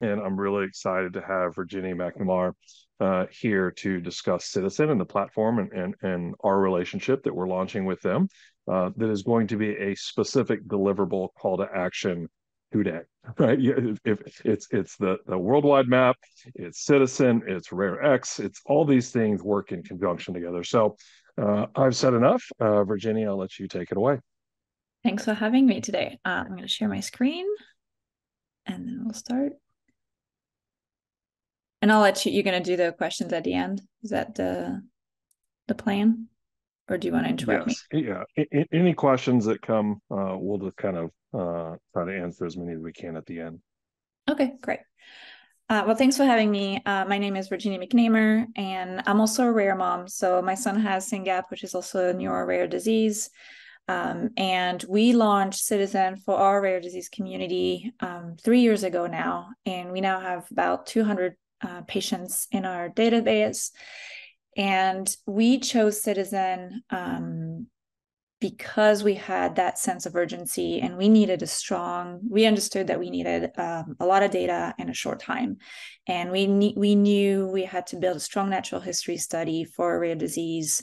and I'm really excited to have Virginie McNamar uh, here to discuss Ciitizen and the platform and, and, and our relationship that we're launching with them. Uh, that is going to be a specific deliverable call to action today, right? If it's it's the the worldwide map, it's Ciitizen, it's RareX, it's all these things work in conjunction together. So uh, I've said enough. Uh, Virginie, I'll let you take it away. Thanks for having me today. Uh, I'm going to share my screen and then we'll start. And I'll let you, you're going to do the questions at the end. Is that the, the plan? Or do you want to interrupt yes. me? Yeah. I, any questions that come, uh, we'll just kind of uh, try to answer as many as we can at the end. Okay, great. Uh, well, thanks for having me. Uh, my name is Virginie McNamar, and I'm also a rare mom. So my son has SYNGAP, which is also a neuro rare disease. Um, and we launched Ciitizen for our rare disease community um, three years ago now. And we now have about 200 uh, patients in our database. And we chose Ciitizen um, because we had that sense of urgency and we needed a strong we understood that we needed um, a lot of data in a short time and we ne- we knew we had to build a strong natural history study for a rare disease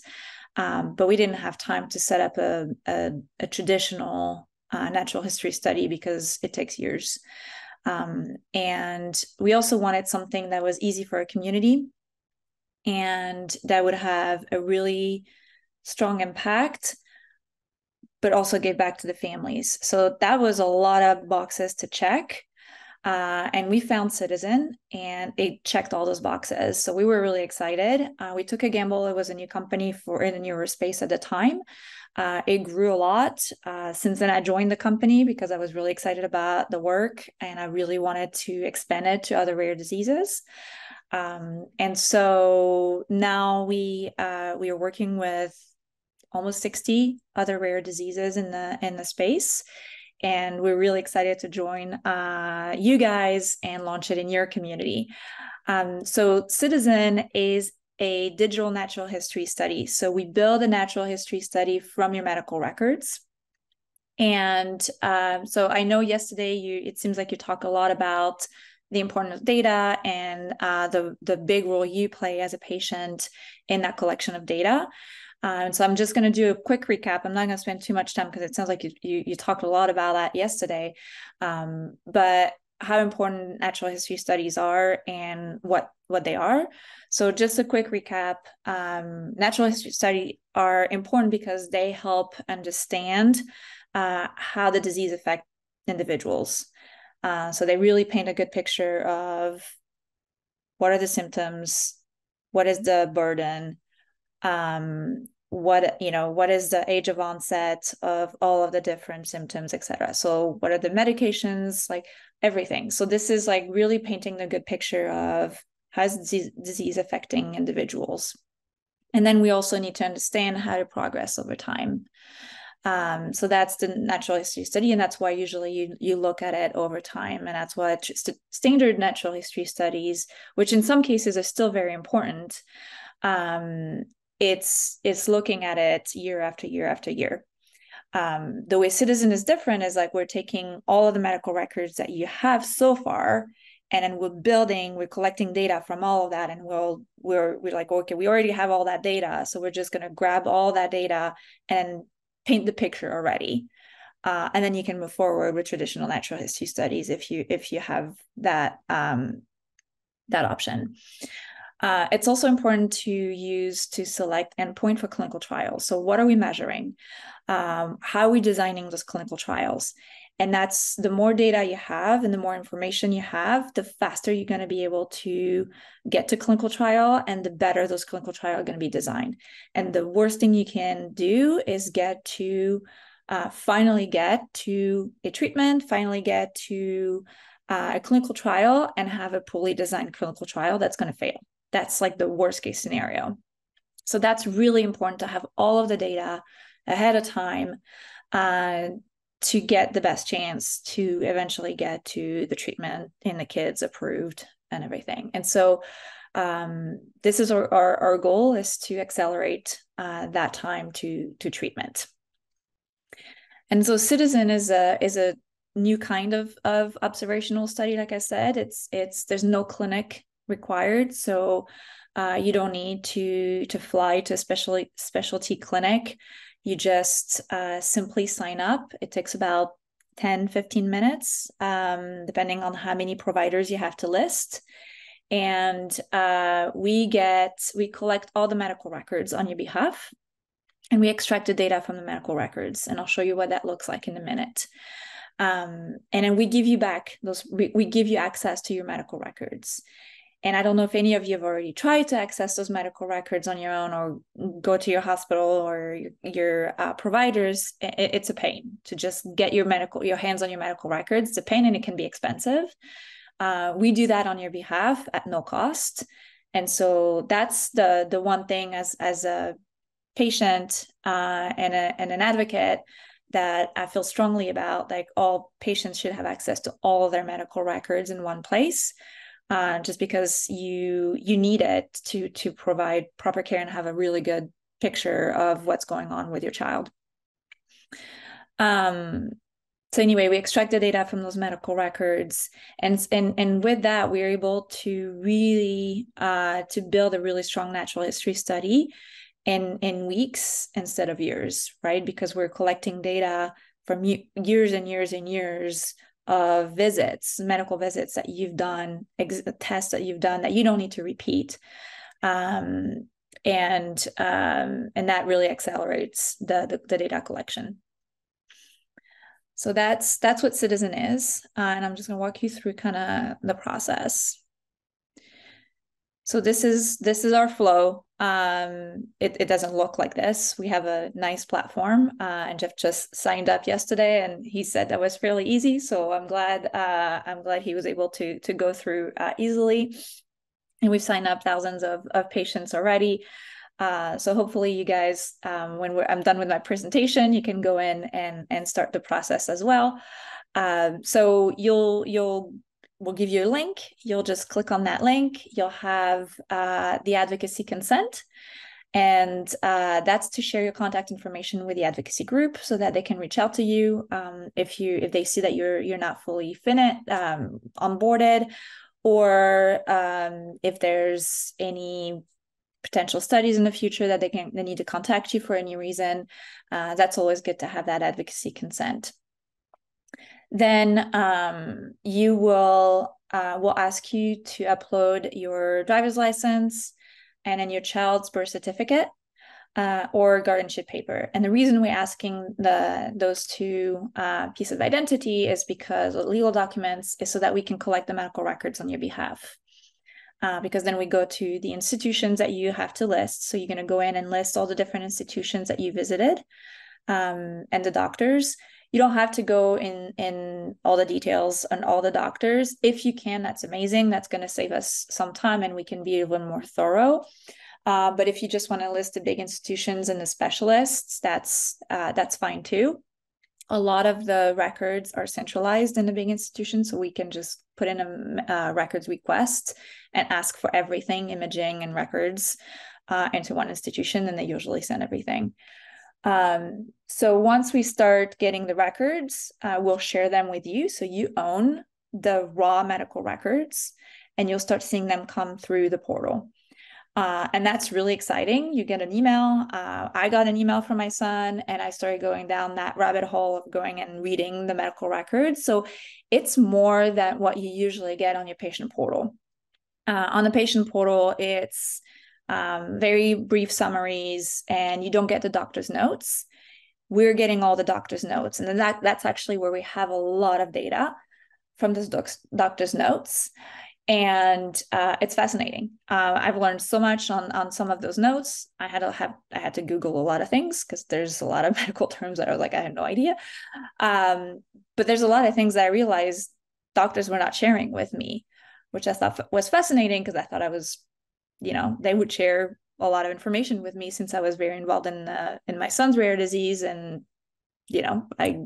um, but we didn't have time to set up a, a, a traditional uh, natural history study because it takes years. Um, and we also wanted something that was easy for our community and that would have a really strong impact but also give back to the families. So that was a lot of boxes to check uh, and we found Ciitizen and it checked all those boxes. So we were really excited. Uh, we took a gamble. It was a new company for in the neuro space at the time. Uh, it grew a lot. Uh, since then, I joined the company because I was really excited about the work and I really wanted to expand it to other rare diseases. Um, and so now we uh, we are working with almost 60 other rare diseases in the in the space and we're really excited to join uh, you guys and launch it in your community. Um, so, Ciitizen is a digital natural history study. So, we build a natural history study from your medical records. And um, so, I know yesterday you it seems like you talk a lot about the importance of data and uh, the the big role you play as a patient in that collection of data. Um, so I'm just going to do a quick recap. I'm not going to spend too much time because it sounds like you, you, you talked a lot about that yesterday. Um, but how important natural history studies are and what what they are. So just a quick recap. Um, natural history study are important because they help understand uh, how the disease affect individuals. Uh, so they really paint a good picture of what are the symptoms, what is the burden, um, what you know what is the age of onset of all of the different symptoms etc so what are the medications like everything. So this is like really painting the good picture of how is disease, disease affecting individuals. And then we also need to understand how to progress over time. Um, so that's the natural history study and that's why usually you, you look at it over time and that's what st- standard natural history studies which in some cases are still very important um, it's it's looking at it year after year after year. Um, the way Ciitizen is different is like we're taking all of the medical records that you have so far and then we're building we're collecting data from all of that and we'll we're we're like okay we already have all that data so we're just going to grab all that data and paint the picture already. Uh, and then you can move forward with traditional natural history studies if you if you have that um, that option uh, it's also important to use to select endpoint for clinical trials. So, what are we measuring? Um, how are we designing those clinical trials? And that's the more data you have and the more information you have, the faster you're going to be able to get to clinical trial and the better those clinical trials are going to be designed. And the worst thing you can do is get to uh, finally get to a treatment, finally get to uh, a clinical trial and have a poorly designed clinical trial that's going to fail. That's like the worst case scenario. So that's really important to have all of the data ahead of time uh, to get the best chance to eventually get to the treatment in the kids approved and everything. And so um, this is our, our, our, goal is to accelerate uh, that time to to treatment. And so Ciitizen is a is a new kind of of observational study like i said it's it's there's no clinic required. So uh, you don't need to to fly to a specialty specialty clinic. You just uh, simply sign up. It takes about 10 15 minutes um, depending on how many providers you have to list. And uh, we get we collect all the medical records on your behalf and we extract the data from the medical records and i'll show you what that looks like in a minute. Um, and then we give you back those we, we give you access to your medical records and i don't know if any of you have already tried to access those medical records on your own or go to your hospital or your, uh, providers. It, it's a pain to just get your medical your hands on your medical records. It's a pain and it can be expensive. Uh, we do that on your behalf at no cost. And so that's the the one thing as as a patient uh, and, a, and an advocate that I feel strongly about. Like all patients should have access to all their medical records in one place, uh, just because you you need it to to provide proper care and have a really good picture of what's going on with your child. Um, so anyway, we extract the data from those medical records, and and and with that, we're able to really uh, to build a really strong natural history study in in weeks instead of years right because we're collecting data from years and years and years of visits medical visits that you've done ex- tests that you've done that you don't need to repeat. Um, and um, and that really accelerates the, the, the data collection. So that's that's what Ciitizen is uh, and i'm just going to walk you through kind of the process so this is this is our flow. Um, it, it doesn't look like this. We have a nice platform uh, and jeff just signed up yesterday and he said that was fairly easy. So i'm glad uh, i'm glad he was able to to go through uh, easily. And we've signed up thousands of, of patients already. Uh, so hopefully you guys um, when i'm done with my presentation you can go in and and start the process as well. Um, so you'll you'll we'll give you a link. You'll just click on that link. You'll have uh, the advocacy consent. And uh, that's to share your contact information with the advocacy group so that they can reach out to you um, if you if they see that you're you're not fully finit um, onboarded, or um, if there's any potential studies in the future that they can they need to contact you for any reason. Uh, that's always good to have that advocacy consent then um, you will uh, will ask you to upload your driver's license and then your child's birth certificate uh, or guardianship paper. And the reason we're asking the those two uh, pieces of identity is because legal documents is so that we can collect the medical records on your behalf. Uh, because then we go to the institutions that you have to list. So you're going to go in and list all the different institutions that you visited um, and the doctors you don't have to go in in all the details on all the doctors. If you can that's amazing. That's going to save us some time and we can be even more thorough. Uh, but if you just want to list the big institutions and the specialists that's uh, that's fine too. A lot of the records are centralized in the big institutions so we can just put in a uh, records request and ask for everything imaging and records uh, into one institution and they usually send everything um, so once we start getting the records, uh, we'll share them with you. So you own the raw medical records and you'll start seeing them come through the portal. Uh, and that's really exciting. You get an email. Uh, I got an email from my son, and I started going down that rabbit hole of going and reading the medical records. So it's more than what you usually get on your patient portal. Uh, on the patient portal, it's um, very brief summaries, and you don't get the doctor's notes. We're getting all the doctor's notes, and then that that's actually where we have a lot of data from this doc- doctor's notes, and uh, it's fascinating. Uh, I've learned so much on on some of those notes. I had to have I had to Google a lot of things because there's a lot of medical terms that are like I had no idea. Um, but there's a lot of things that I realized doctors were not sharing with me, which I thought was fascinating because I thought I was you know they would share a lot of information with me since I was very involved in uh, in my son's rare disease and you know I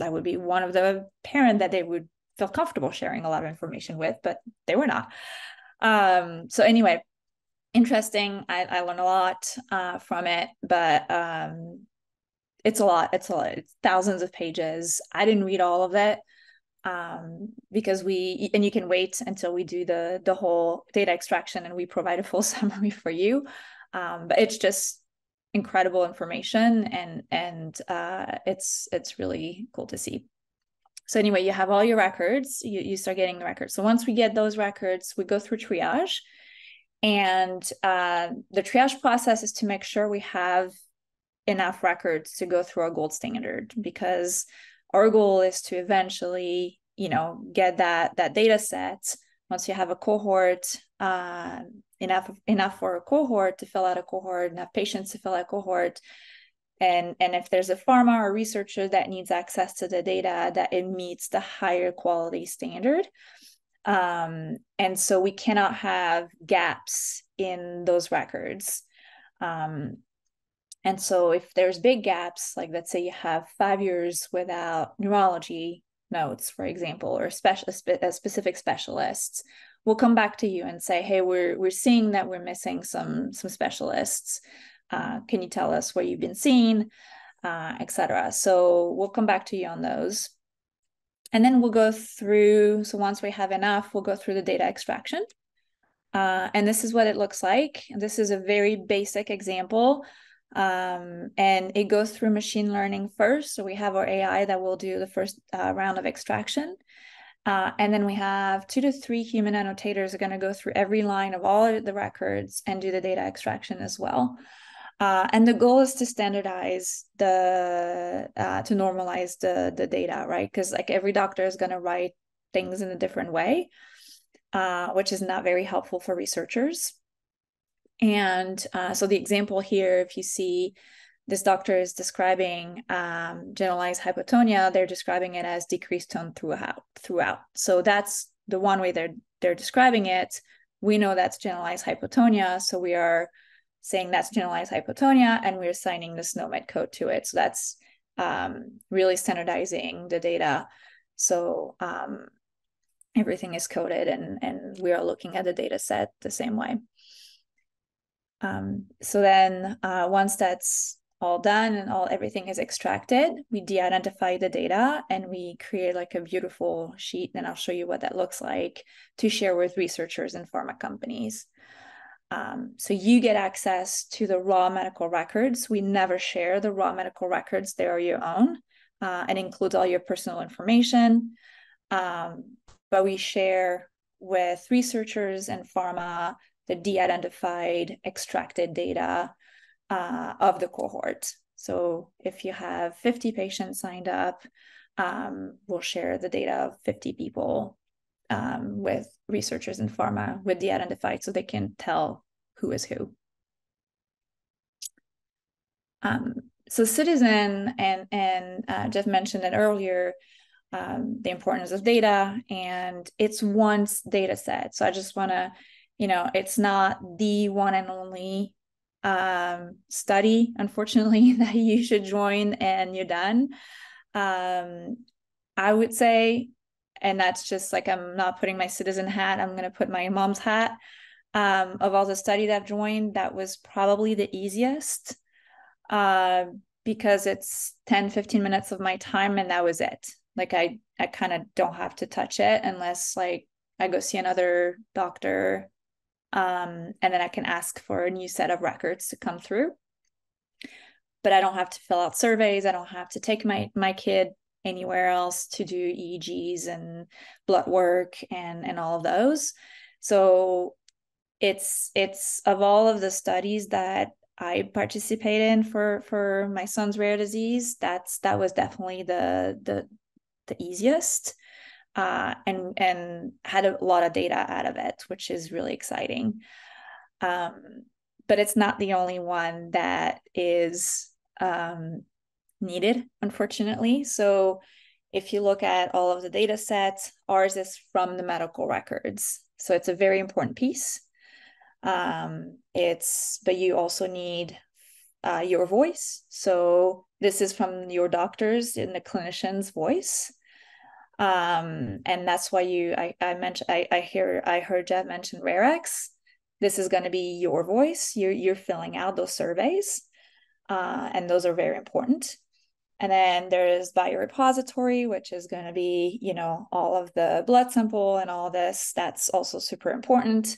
I would be one of the parent that they would feel comfortable sharing a lot of information with but they were not um so anyway interesting I, I learned a lot uh, from it but um it's a lot. It's a lot. It's thousands of pages. I didn't read all of it um, because we and you can wait until we do the the whole data extraction and we provide a full summary for you. Um, but it's just incredible information and and uh, it's it's really cool to see. So anyway, you have all your records. You you start getting the records. So once we get those records, we go through triage, and uh, the triage process is to make sure we have enough records to go through a gold standard because our goal is to eventually you know get that that data set. Once you have a cohort uh, enough enough for a cohort to fill out a cohort enough patients to fill out a cohort and and if there's a pharma or researcher that needs access to the data that it meets the higher quality standard. Um, and so we cannot have gaps in those records. Um, and so if there's big gaps, like let's say you have five years without neurology notes, for example, or special a specific specialists, we'll come back to you and say, hey, we're we're seeing that we're missing some some specialists. Uh, can you tell us where you've been seen, uh, etc. So we'll come back to you on those. And then we'll go through. So once we have enough, we'll go through the data extraction. Uh, and this is what it looks like. This is a very basic example um, and it goes through machine learning first. So we have our AI that will do the first uh, round of extraction. Uh, and then we have two to three human annotators are going to go through every line of all the records and do the data extraction as well. Uh, and the goal is to standardize the uh, to normalize the the data, right? Because like every doctor is going to write things in a different way, uh, which is not very helpful for researchers. And uh, so the example here, if you see this doctor is describing um, generalized hypotonia, they're describing it as decreased tone throughout. Throughout. So that's the one way they're they're describing it. We know that's generalized hypotonia, so we are saying that's generalized hypotonia, and we're assigning the SNOMED code to it. So that's um, really standardizing the data. So um, everything is coded, and and we are looking at the data set the same way. Um, so then uh, once that's all done and all everything is extracted, we de-identify the data and we create like a beautiful sheet. And I'll show you what that looks like to share with researchers and pharma companies. Um, so you get access to the raw medical records. We never share the raw medical records; they are your own, uh, and includes all your personal information. Um, but we share with researchers and pharma the de-identified extracted data uh, of the cohort. So if you have 50 patients signed up, um, we'll share the data of 50 people um, with researchers in pharma with de-identified so they can tell who is who. Um, so Ciitizen and and uh, Jeff mentioned it earlier, um, the importance of data and it's one data set. So I just want to you know it's not the one and only um, study unfortunately that you should join and you're done. Um, i would say and that's just like i'm not putting my Ciitizen hat i'm going to put my mom's hat um, of all the study that i've joined that was probably the easiest uh, because it's 10 15 minutes of my time and that was it. Like i i kind of don't have to touch it unless like i go see another doctor um, and then I can ask for a new set of records to come through. But I don't have to fill out surveys. I don't have to take my my kid anywhere else to do EEGs and blood work and and all of those. So it's it's of all of the studies that I participate in for for my son's rare disease. That's that was definitely the the the easiest uh, and and had a lot of data out of it, which is really exciting. Um, but it's not the only one that is um, needed, unfortunately. So if you look at all of the data sets, ours is from the medical records. So it's a very important piece. Um, it's but you also need uh, your voice. So this is from your doctors in the clinician's voice um, and that's why you I, I mentioned I, I hear I heard Jeff mention RareX. This is going to be your voice. You're you're filling out those surveys, uh, and those are very important. And then there's biorepository, which is going to be, you know, all of the blood sample and all this. That's also super important.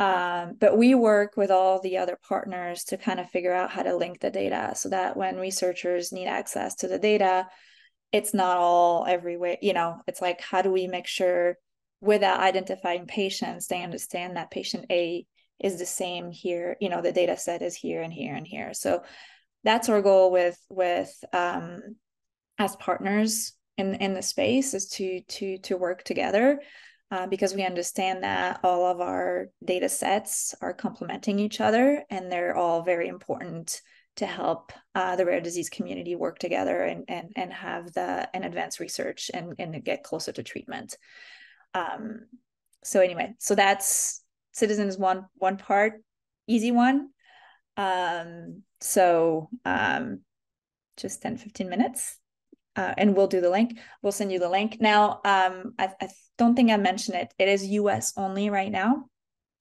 Um, but we work with all the other partners to kind of figure out how to link the data so that when researchers need access to the data, it's not all everywhere. You know, it's like, how do we make sure without identifying patients, they understand that patient A is the same here, you know, the data set is here and here and here. So that's our goal with with um, as partners in in the space is to to to work together uh, because we understand that all of our data sets are complementing each other and they're all very important to help uh, the rare disease community work together and and and have the and advance research and and get closer to treatment. Um, so anyway, so that's Ciitizen's one one part, easy one. Um, so um, just 10, 15 minutes. Uh, and we'll do the link. We'll send you the link. Now, um, I, I don't think I mentioned it. It is US only right now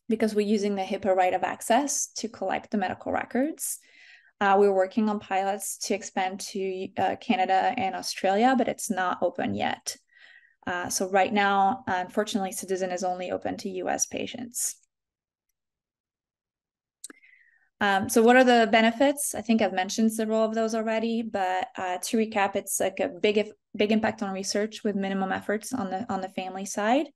because we're using the HIPAA right of access to collect the medical records. Uh, we're working on pilots to expand to uh, Canada and Australia, but it's not open yet. Uh, so right now, unfortunately, Ciitizen is only open to US patients. Um, so what are the benefits? I think I've mentioned several of those already, but uh, to recap, it's like a big big impact on research with minimum efforts on the on the family side.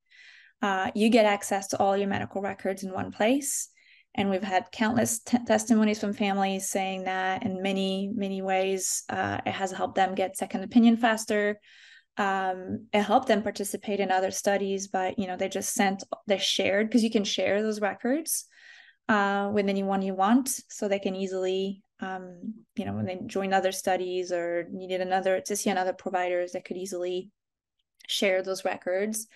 Uh, you get access to all your medical records in one place, and we've had countless testimonies from families saying that in many many ways uh, it has helped them get second opinion faster. Um, it helped them participate in other studies, but you know they just sent they shared because you can share those records uh, with anyone you want so they can easily um, you know when they join other studies or needed another to see another providers they could easily share those records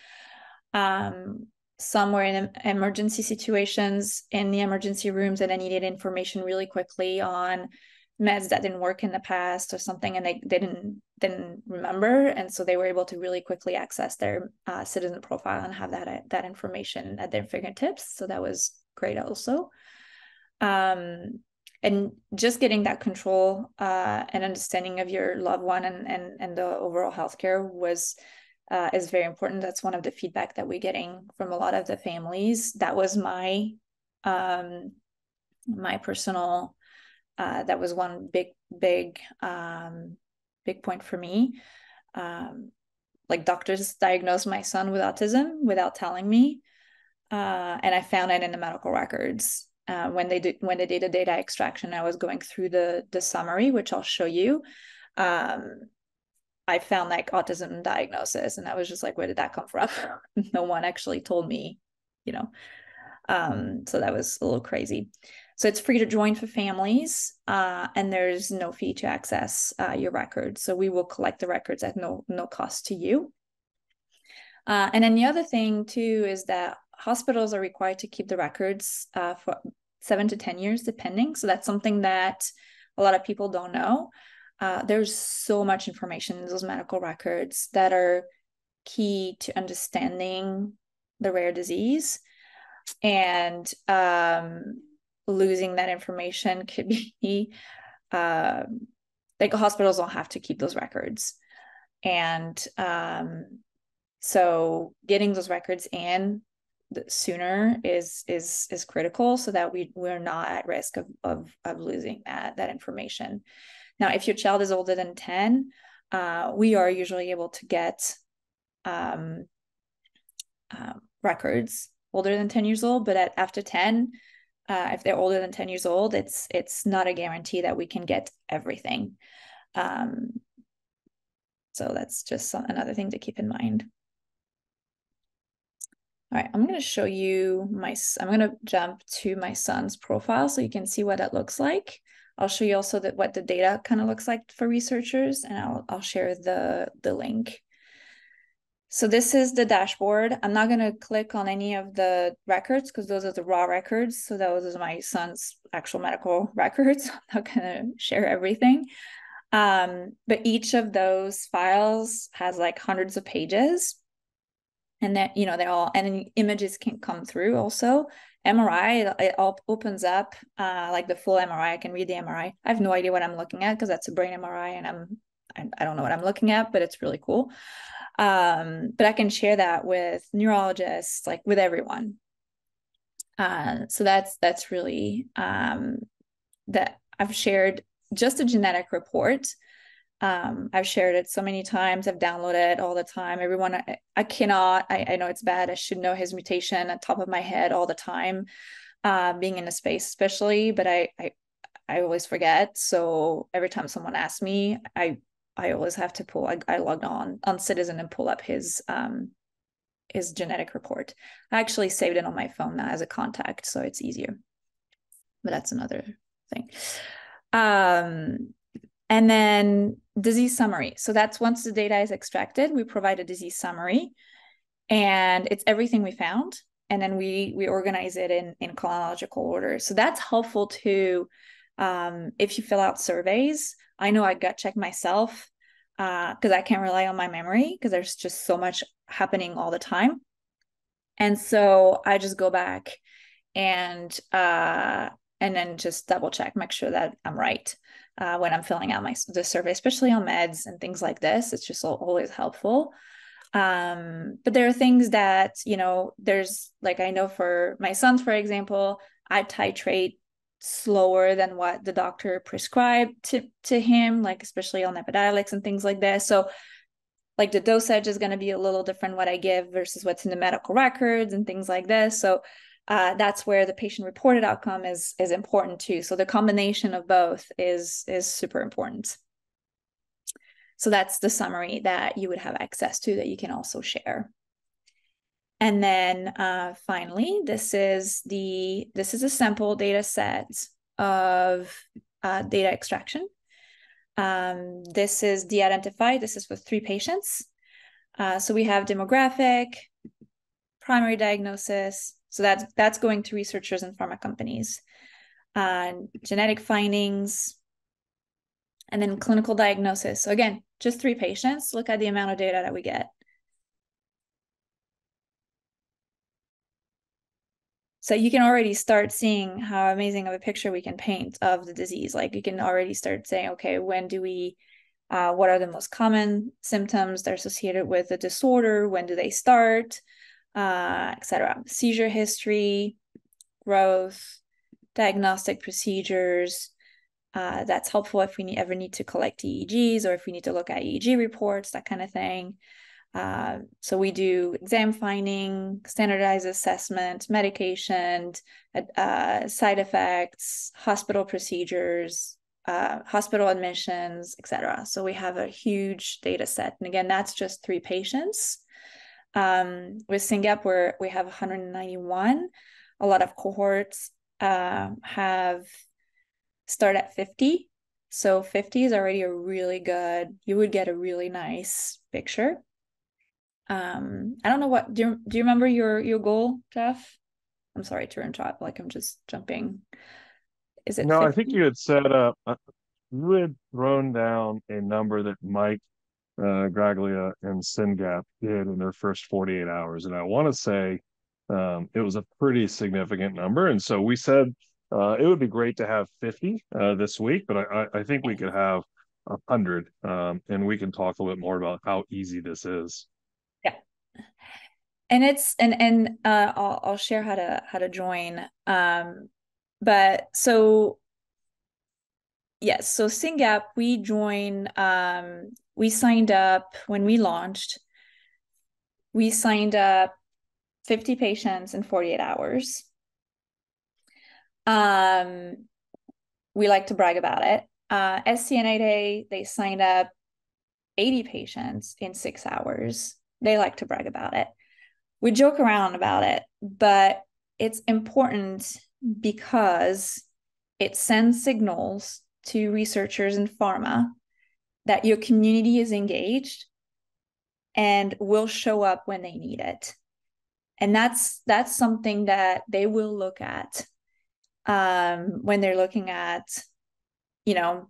um, some were in emergency situations in the emergency rooms and I needed information really quickly on meds that didn't work in the past or something and they, didn't didn't remember and so they were able to really quickly access their uh, Ciitizen profile and have that that information at their fingertips so that was great also. Um, and just getting that control uh, and understanding of your loved one and and, and the overall healthcare was uh, is very important that's one of the feedback that we're getting from a lot of the families that was my um, my personal uh, that was one big big um, big point for me um, like doctors diagnosed my son with autism without telling me uh, and I found it in the medical records. Uh, when they did when they did a data extraction, I was going through the the summary, which I'll show you. Um, I found like autism diagnosis, and I was just like, where did that come from? no one actually told me, you know. Um, so that was a little crazy. So it's free to join for families, uh, and there's no fee to access uh, your records. So we will collect the records at no no cost to you. Uh, and then the other thing too is that hospitals are required to keep the records uh, for seven to 10 years, depending. So that's something that a lot of people don't know. Uh, there's so much information in those medical records that are key to understanding the rare disease. And um, losing that information could be uh, like hospitals don't have to keep those records. And um, so getting those records in sooner is is is critical so that we we're not at risk of of, of losing that that information now if your child is older than 10 uh, we are usually able to get um, uh, records older than 10 years old but at after 10 uh, if they're older than 10 years old it's it's not a guarantee that we can get everything um, so that's just another thing to keep in mind all right, I'm going to show you my, I'm going to jump to my son's profile so you can see what that looks like. I'll show you also that what the data kind of looks like for researchers and I'll, I'll share the, the link. So this is the dashboard. I'm not going to click on any of the records because those are the raw records. So those are my son's actual medical records. I'm not going to share everything. Um, but each of those files has like hundreds of pages and that you know they all and images can come through also mri it all opens up uh, like the full mri i can read the mri i have no idea what i'm looking at because that's a brain mri and i'm I, don't know what I'm looking at, but it's really cool. Um, but I can share that with neurologists, like with everyone. Uh, so that's that's really um, that I've shared just a genetic report. Um, I've shared it so many times. I've downloaded it all the time. Everyone, I, I cannot. I, I, know it's bad. I should know his mutation at top of my head all the time, uh, being in a space, especially. But I, I, I always forget. So every time someone asks me, I, I always have to pull. I, I logged on on Ciitizen and pull up his um, his genetic report. I actually saved it on my phone now as a contact, so it's easier. But that's another thing. Um, and then disease summary. So that's once the data is extracted, we provide a disease summary, and it's everything we found, and then we we organize it in in chronological order. So that's helpful too. Um, if you fill out surveys, I know I gut check myself because uh, I can't rely on my memory because there's just so much happening all the time. And so I just go back and uh, and then just double check, make sure that I'm right uh, when I'm filling out my the survey, especially on meds and things like this. It's just always helpful. Um, but there are things that you know. There's like I know for my sons, for example, I titrate slower than what the doctor prescribed to to him, like especially on epidiolex and things like this. So like the dosage is going to be a little different what I give versus what's in the medical records and things like this. So uh, that's where the patient reported outcome is is important too. So the combination of both is is super important. So that's the summary that you would have access to that you can also share. And then uh, finally, this is the this is a sample data set of uh, data extraction. Um, this is de-identified. This is for three patients. Uh, so we have demographic, primary diagnosis. So that's that's going to researchers and pharma companies. And genetic findings, and then clinical diagnosis. So again, just three patients. Look at the amount of data that we get. so you can already start seeing how amazing of a picture we can paint of the disease like you can already start saying okay when do we uh, what are the most common symptoms that are associated with the disorder when do they start uh, etc seizure history growth diagnostic procedures uh, that's helpful if we need, ever need to collect EEGs or if we need to look at EEG reports, that kind of thing. Uh, so we do exam finding, standardized assessment, medication, uh, side effects, hospital procedures, uh, hospital admissions, etc. So we have a huge data set. And again, that's just three patients. Um, with where we have 191, a lot of cohorts uh, have start at 50. So 50 is already a really good, you would get a really nice picture um i don't know what do you, do you remember your your goal jeff i'm sorry to interrupt like i'm just jumping is it no 50? i think you had said uh, you had thrown down a number that mike uh, Graglia and SYNGAP did in their first 48 hours. And I want to say um, it was a pretty significant number. And so we said uh, it would be great to have 50 uh, this week, but I, I, think we could have 100. Um, and we can talk a little bit more about how easy this is Yeah. and it's and and uh, I'll I'll share how to how to join. Um, but so yes, so SYNGAP we join. Um, we signed up when we launched. We signed up fifty patients in forty eight hours. Um, we like to brag about it. Uh, SCN8A they signed up eighty patients in six hours. They like to brag about it we joke around about it, but it's important because it sends signals to researchers and pharma that your community is engaged and will show up when they need it. And that's that's something that they will look at um, when they're looking at you know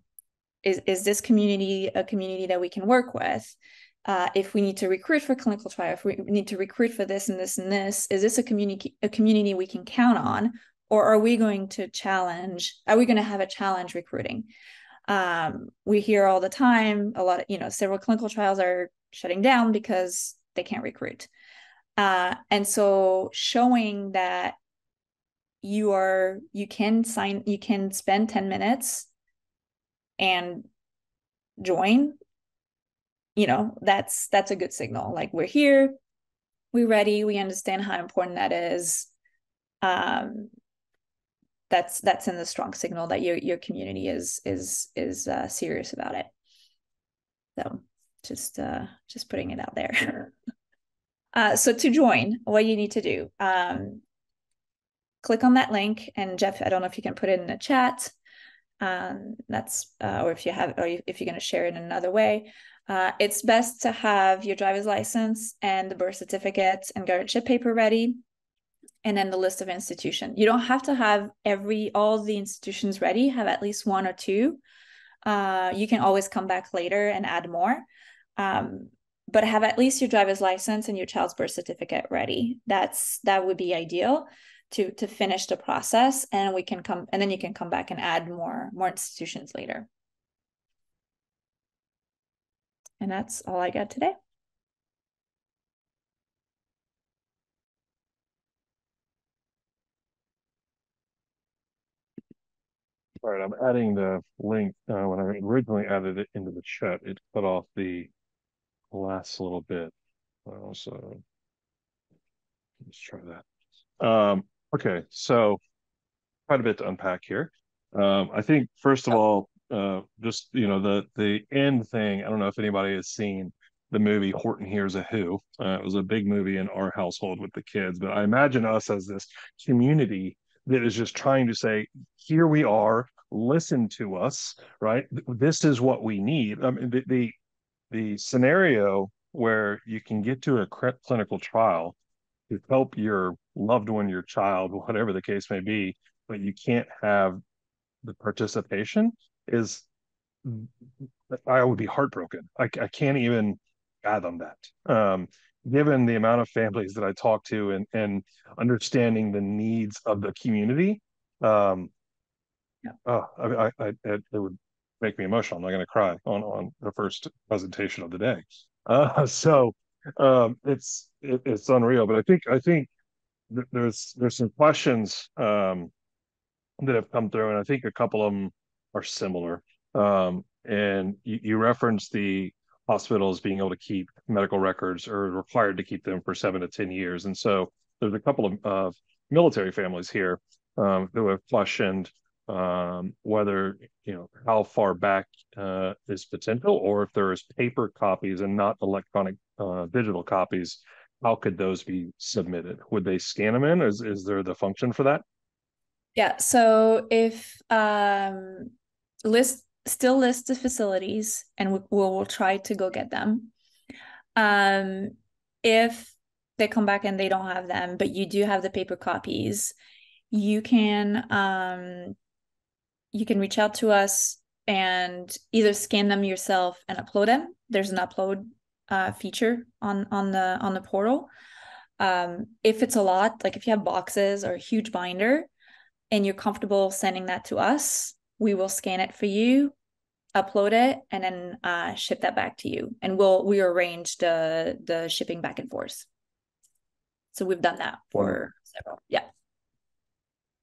is is this community a community that we can work with? Uh, if we need to recruit for clinical trial, if we need to recruit for this and this and this, is this a community a community we can count on, or are we going to challenge? Are we going to have a challenge recruiting? Um, we hear all the time a lot of, you know, several clinical trials are shutting down because they can't recruit. Uh, and so showing that you are you can sign you can spend 10 minutes and join you know that's that's a good signal like we're here we're ready we understand how important that is um that's that's in the strong signal that your your community is is is uh, serious about it so just uh just putting it out there uh so to join what you need to do um click on that link. And Jeff, I don't know if you can put it in the chat. Um, that's uh, or if you have, or if you're going to share it in another way. Uh, it's best to have your driver's license and the birth certificate and guardianship paper ready, and then the list of institutions. You don't have to have every all the institutions ready. Have at least one or two. Uh, you can always come back later and add more. Um, but have at least your driver's license and your child's birth certificate ready. That's that would be ideal to to finish the process and we can come and then you can come back and add more more institutions later and that's all i got today All right, I'm adding the link. Uh, when I originally added it into the chat, it cut off the last little bit. Uh, so let's try that. Um, Okay, so quite a bit to unpack here. Um, I think first of all, uh, just you know the the end thing. I don't know if anybody has seen the movie Horton Hears a Who. Uh, it was a big movie in our household with the kids, but I imagine us as this community that is just trying to say, here we are, listen to us, right? This is what we need. I mean, the the, the scenario where you can get to a clinical trial to help your loved one, your child, whatever the case may be, but you can't have the participation is I would be heartbroken. I, I can't even fathom that. Um, given the amount of families that I talk to and and understanding the needs of the community, um, yeah. oh, I, I, I, it would make me emotional. I'm not going to cry on on the first presentation of the day. Uh, so um, it's it, it's unreal. But I think I think th- there's there's some questions um, that have come through, and I think a couple of them are similar. Um, and you, you referenced the hospitals being able to keep medical records or required to keep them for seven to ten years, and so there's a couple of military families here um, who have questioned um, whether you know how far back uh, is potential, or if there is paper copies and not electronic uh, digital copies, how could those be submitted? Would they scan them in? Is is there the function for that? Yeah. So if um, list still list the facilities, and we, we'll, we'll try to go get them. Um, if they come back and they don't have them, but you do have the paper copies, you can um, you can reach out to us and either scan them yourself and upload them. There's an upload uh, feature on on the on the portal. Um, if it's a lot, like if you have boxes or a huge binder, and you're comfortable sending that to us, we will scan it for you, upload it, and then uh, ship that back to you. And we'll we arrange the the shipping back and forth. So we've done that for several. Yeah.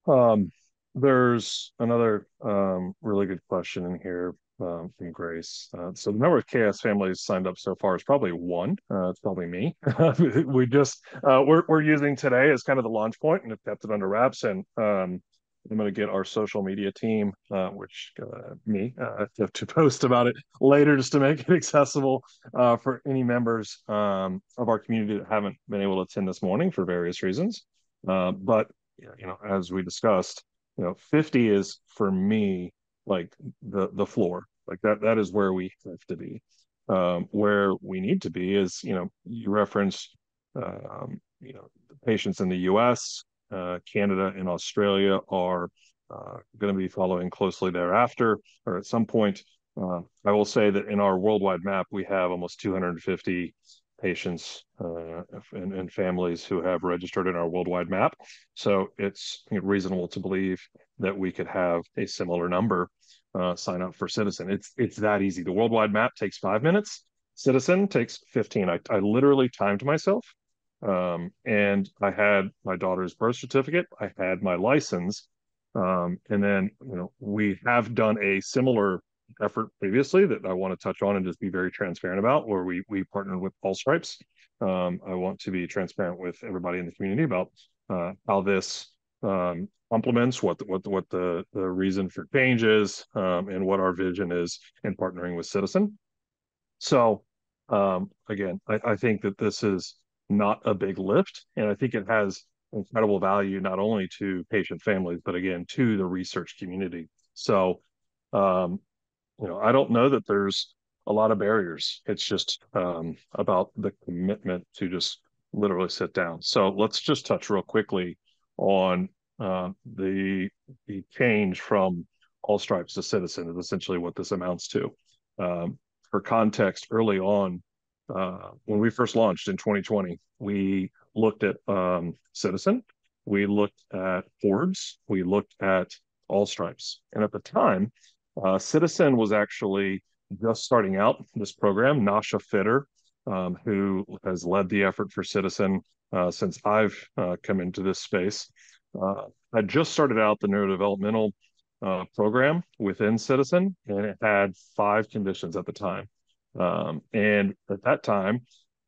Um, there's another um, really good question in here um, from Grace. Uh, so the number of KS families signed up so far is probably one. Uh, it's probably me. we just uh, we're we're using today as kind of the launch point, and have kept it under wraps. And um, I'm going to get our social media team, uh, which uh, me, uh, to, to, post about it later, just to make it accessible for any members um, of our community that haven't been able to attend this morning for various reasons. but you know, as we discussed, you know 50 is for me like the the floor. Like that that is where we have to be. Um, where we need to be is you know you reference um, you know patients in the us uh, canada and australia are uh, going to be following closely thereafter or at some point. Uh, i will say that in our worldwide map we have almost 250 patients uh, and, and, families who have registered in our worldwide map. So it's reasonable to believe that we could have a similar number uh, sign up for Ciitizen. It's it's that easy. The worldwide map takes five minutes. Ciitizen takes 15. I, I literally timed myself. Um, and I had my daughter's birth certificate. I had my license. Um, and then, you know, we have done a similar effort previously that I want to touch on and just be very transparent about, where we we partnered with AllStripes. Um, I want to be transparent with everybody in the community about uh, how this um, complements what the, what the, what the the reason for change is um, and what our vision is in partnering with Ciitizen. So um, again, I, I think that this is not a big lift, and I think it has incredible value not only to patient families but again to the research community. So um, you know, I don't know that there's a lot of barriers. It's just um, about the commitment to just literally sit down. So let's just touch real quickly on uh, the the change from AllStripes to Ciitizen is essentially what this amounts to. Um, for context, early on, uh, when we first launched in 2020, we looked at um, Ciitizen, we looked at Forbes, we looked at AllStripes, and at the time, uh, Ciitizen was actually just starting out this program. Nasha Fitter, um, who has led the effort for Ciitizen uh, since I've uh, come into this space, uh, had just started out the neurodevelopmental uh, program within Ciitizen, and it had five conditions at the time. Um, and at that time,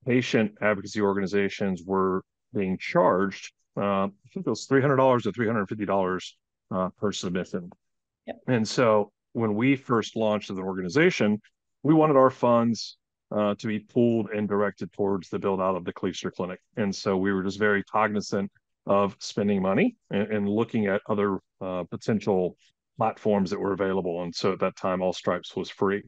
patient advocacy organizations were being charged, uh, I think it was $300 to $350 uh, per submission. Yep. And so when we first launched as an organization, we wanted our funds uh, to be pooled and directed towards the build out of the Kleefstra Clinic. And so we were just very cognizant of spending money and, and looking at other uh, potential platforms that were available. And so at that time, AllStripes was free.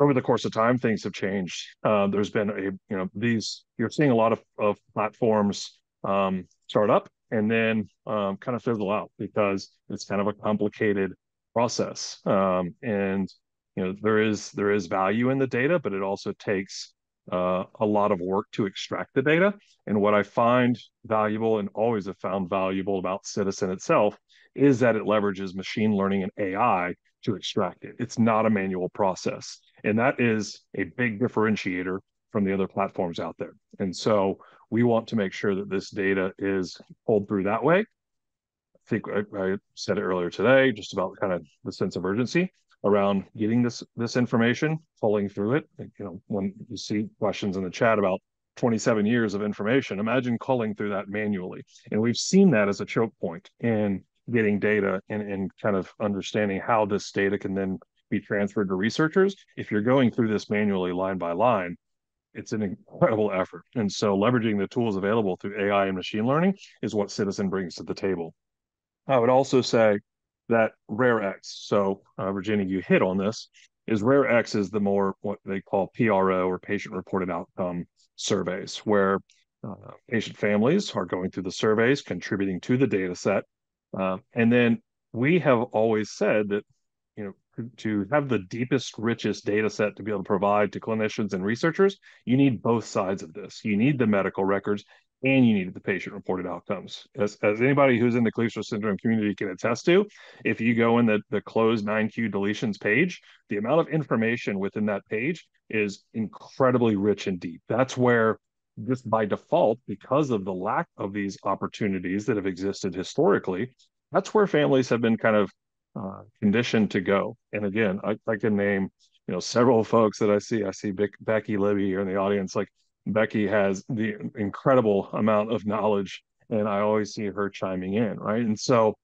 Over the course of time, things have changed. Uh, there's been a, you know, these, you're seeing a lot of, of platforms um, start up and then um, kind of fizzle out because it's kind of a complicated process. Um, and you know there is there is value in the data, but it also takes uh, a lot of work to extract the data. And what I find valuable and always have found valuable about Ciitizen itself is that it leverages machine learning and AI to extract it. It's not a manual process. And that is a big differentiator from the other platforms out there. And so we want to make sure that this data is pulled through that way think I, I said it earlier today, just about kind of the sense of urgency around getting this this information, pulling through it. You know, when you see questions in the chat about 27 years of information, imagine culling through that manually. And we've seen that as a choke point in getting data and, and kind of understanding how this data can then be transferred to researchers. If you're going through this manually line by line, it's an incredible effort. And so leveraging the tools available through AI and machine learning is what Ciitizen brings to the table. I would also say that RareX, so uh, Virginie, you hit on this, is RareX is the more what they call PRO or patient reported outcome surveys, where uh, patient families are going through the surveys, contributing to the data set. Uh, and then we have always said that, you know, to have the deepest, richest data set to be able to provide to clinicians and researchers, you need both sides of this. You need the medical records and you needed the patient reported outcomes. As, as anybody who's in the Kleefstra syndrome community can attest to, if you go in the, the closed 9Q deletions page, the amount of information within that page is incredibly rich and deep. That's where just by default, because of the lack of these opportunities that have existed historically, that's where families have been kind of uh, conditioned to go. And again, I, I can name you know several folks that I see. I see Becky Libby here in the audience. Like Becky has the incredible amount of knowledge, and I always see her chiming in, right? And so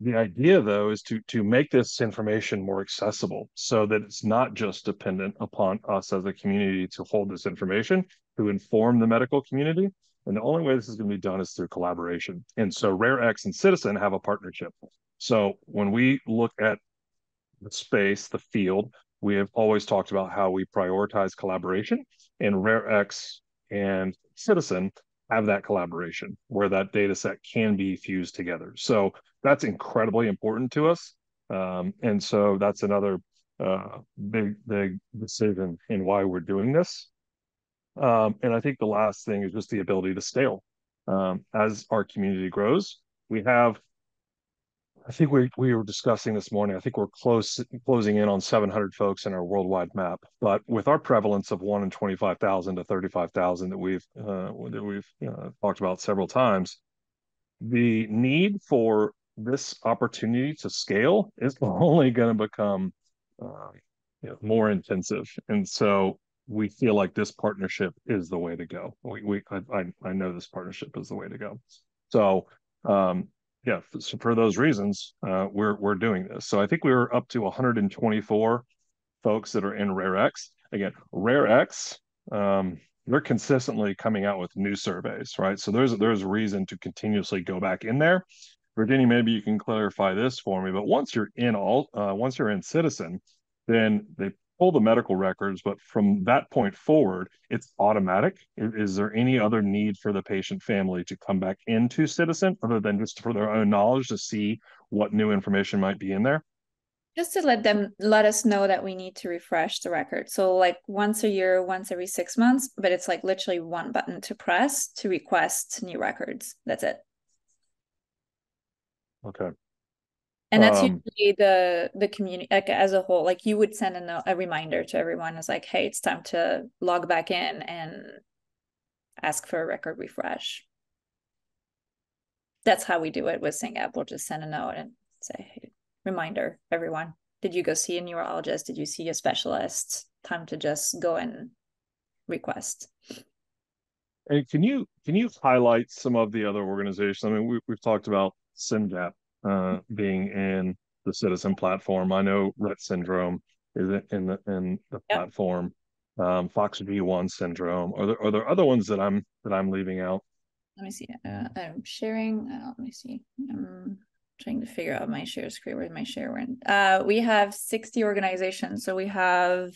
the idea though is to to make this information more accessible so that it's not just dependent upon us as a community to hold this information to inform the medical community. And the only way this is going to be done is through collaboration. And so RareX and Ciitizen have a partnership. So when we look at the space the field we have always talked about how we prioritize collaboration and RareX and Ciitizen have that collaboration where that data set can be fused together. So that's incredibly important to us. Um, and so that's another uh, big, big decision in why we're doing this. Um, and I think the last thing is just the ability to scale. Um, as our community grows, we have I think we we were discussing this morning. I think we're close closing in on 700 folks in our worldwide map. But with our prevalence of one in 25,000 to 35,000 that we've uh, that we've uh, talked about several times, the need for this opportunity to scale is only going to become uh, you know, more intensive, and so we feel like this partnership is the way to go. We, we I, I know this partnership is the way to go. So um, yeah, so for those reasons, uh, we're we're doing this. So I think we were up to 124 folks that are in RareX. Again, RareX, um, they're consistently coming out with new surveys, right? So there's there's a reason to continuously go back in there. Virginie, maybe you can clarify this for me. But once you're in all, uh, once you're in Ciitizen, then they pull the medical records, but from that point forward, it's automatic. Is, there any other need for the patient family to come back into Ciitizen other than just for their own knowledge to see what new information might be in there? Just to let them let us know that we need to refresh the record. So like once a year, once every six months, but it's like literally one button to press to request new records. That's it. Okay and that's um, usually the the community like as a whole like you would send a, a reminder to everyone it's like hey it's time to log back in and ask for a record refresh that's how we do it with SYNGAP. We'll just send a note and say, hey, reminder, everyone. Did you go see a neurologist? Did you see a specialist? Time to just go and request. And can you can you highlight some of the other organizations? I mean, we, we've talked about SYNGAP uh, being in the Ciitizen platform. I know Rett syndrome is in the in the yep. platform. Um, FOXP1 syndrome. Are there are there other ones that I'm that I'm leaving out? Let me see. Uh, I'm sharing. Uh, let me see. I'm trying to figure out my share screen. Where's my share? When uh, we have 60 organizations. So we have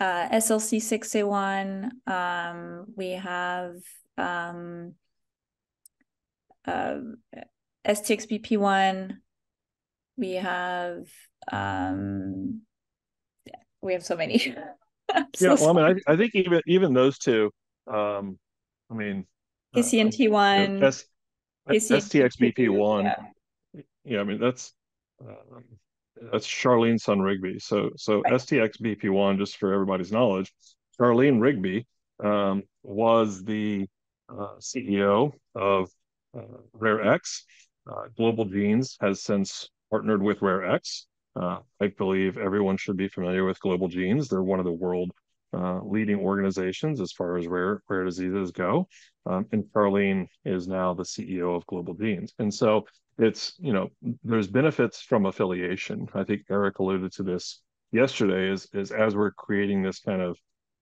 uh, SLC 6A1. Um, we have um, uh, STXBP1. We have um we have so many. yeah, well, I mean, I, I, think even even those two, um, I mean, KCNT1, uh, S, STXBP1. Yeah. yeah, I mean that's um, that's Charlene Son Rigby. So so right. STXBP1, just for everybody's knowledge, Charlene Rigby um, was the uh, CEO of uh, RareX uh, Global Genes has since partnered with RareX. Uh, I believe everyone should be familiar with Global Genes. They're one of the world uh, leading organizations as far as rare rare diseases go. Um, and Charlene is now the CEO of Global Genes. And so it's you know there's benefits from affiliation. I think Eric alluded to this yesterday. Is is as we're creating this kind of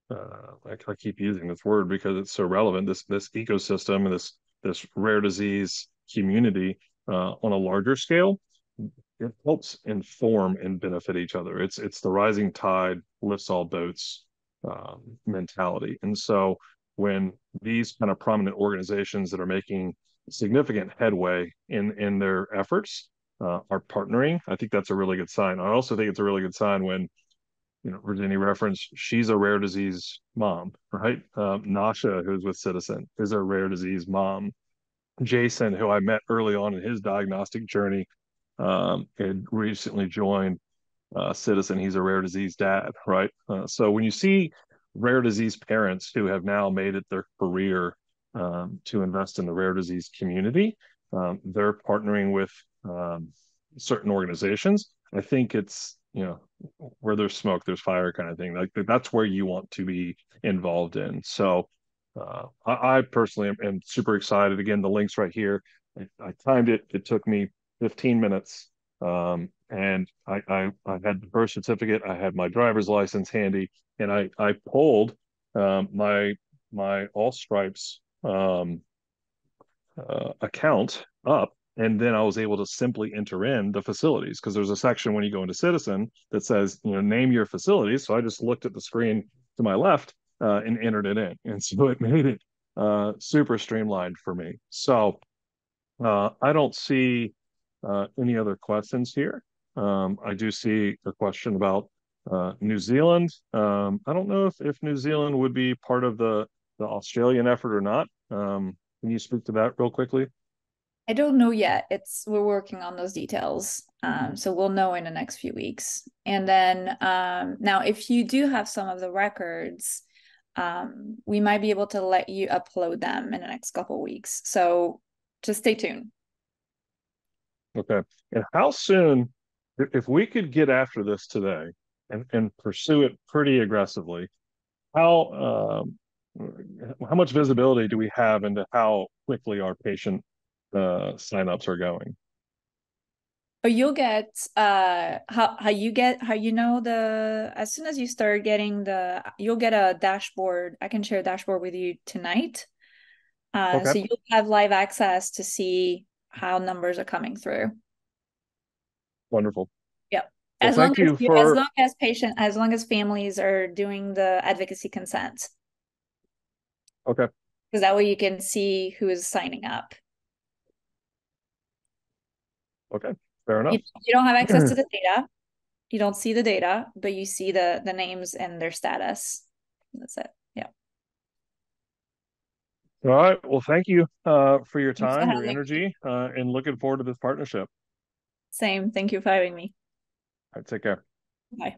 uh, I, I keep using this word because it's so relevant. This this ecosystem and this this rare disease community uh, on a larger scale, it helps inform and benefit each other. It's it's the rising tide lifts all boats um, mentality, and so when these kind of prominent organizations that are making significant headway in in their efforts uh, are partnering, I think that's a really good sign. I also think it's a really good sign when you know Virginie reference she's a rare disease mom, right? Um, Nasha, who's with Ciitizen, is a rare disease mom. Jason, who I met early on in his diagnostic journey, um, had recently joined uh, Ciitizen. He's a rare disease dad, right? Uh, so when you see rare disease parents who have now made it their career um, to invest in the rare disease community, um, they're partnering with um, certain organizations. I think it's you know where there's smoke, there's fire, kind of thing. Like that's where you want to be involved in. So uh, I, I, personally am, am, super excited. Again, the link's right here. I, I timed it. It took me 15 minutes. Um, and I, I, I, had the birth certificate. I had my driver's license handy, and I, I pulled um, my my AllStripes um, uh, account up, and then I was able to simply enter in the facilities because there's a section when you go into Ciitizen that says you know name your facilities. So I just looked at the screen to my left uh, and entered it in. And so it made it uh, super streamlined for me. So uh, I don't see uh, any other questions here. Um, I do see a question about uh, New Zealand. Um, I don't know if, if New Zealand would be part of the, the Australian effort or not. Um, can you speak to that real quickly? I don't know yet. It's we're working on those details. Um, so we'll know in the next few weeks. And then um, now, if you do have some of the records, um, we might be able to let you upload them in the next couple weeks. So just stay tuned. Okay. And how soon, if we could get after this today and, and pursue it pretty aggressively, how um, how much visibility do we have into how quickly our patient uh, signups are going? Oh, you'll get uh how how you get how you know the as soon as you start getting the you'll get a dashboard. I can share a dashboard with you tonight. Uh, okay. so you'll have live access to see how numbers are coming through. Wonderful. Yep. Well, as long as you, for... as long as patient as long as families are doing the advocacy consent. Okay. Because that way you can see who is signing up. Okay, fair enough. You, you don't have access to the data. You don't see the data, but you see the the names and their status. That's it. Yeah. All right. Well, thank you uh, for your time, your energy, uh, and looking forward to this partnership. Same. Thank you for having me. All right. Take care. Bye.